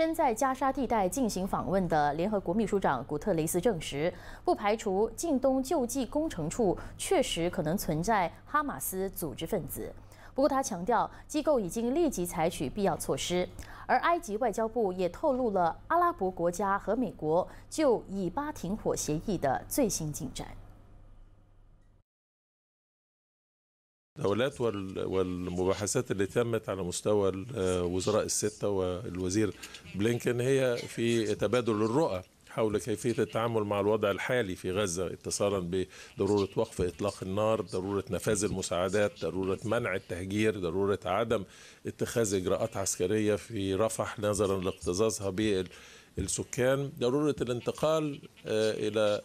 身在加沙地带进行访问的联合国秘书长古特雷斯证实，不排除近东救济工程处确实可能存在哈马斯组织分子。不过，他强调机构已经立即采取必要措施。而埃及外交部也透露了阿拉伯国家和美国就以巴停火协议的最新进展。التداولات والمباحثات اللي تمت على مستوى الوزراء الستة والوزير بلينكن هي في تبادل الرؤى حول كيفية التعامل مع الوضع الحالي في غزة اتصالا بضرورة وقف إطلاق النار ضرورة نفاذ المساعدات ضرورة منع التهجير ضرورة عدم اتخاذ إجراءات عسكرية في رفح نظرا لاكتظاظها بالسكان ضرورة الانتقال إلى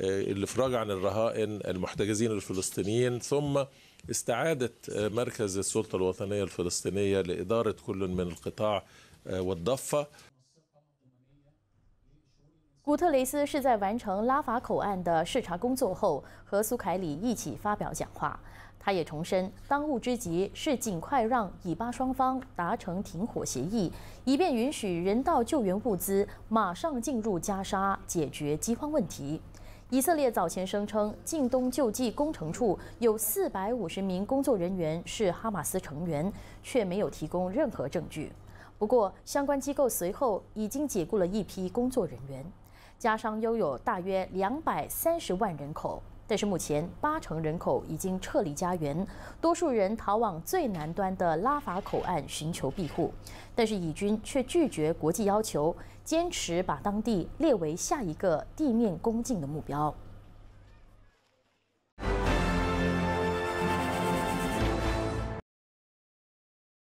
الإفراج عن الرهائن المحتجزين الفلسطينيين ثم استعادة مركز السلطة الوطنية الفلسطينية لإدارة كل من القطاع والضفة. 古特雷斯是在完成拉法口岸的视察工作后，和苏凯里一起发表讲话。他也重申，当务之急是尽快让以巴双方达成停火协议，以便允许人道救援物资马上进入加沙，解决饥荒问题。以色列早前声称，近东救济工程处有四百五十名工作人员是哈马斯成员，却没有提供任何证据。不过，相关机构随后已经解雇了一批工作人员。加上拥有大约两百三十万人口，但是目前八成人口已经撤离家园，多数人逃往最南端的拉法口岸寻求庇护。但是以军却拒绝国际要求，坚持把当地列为下一个地面攻进的目标。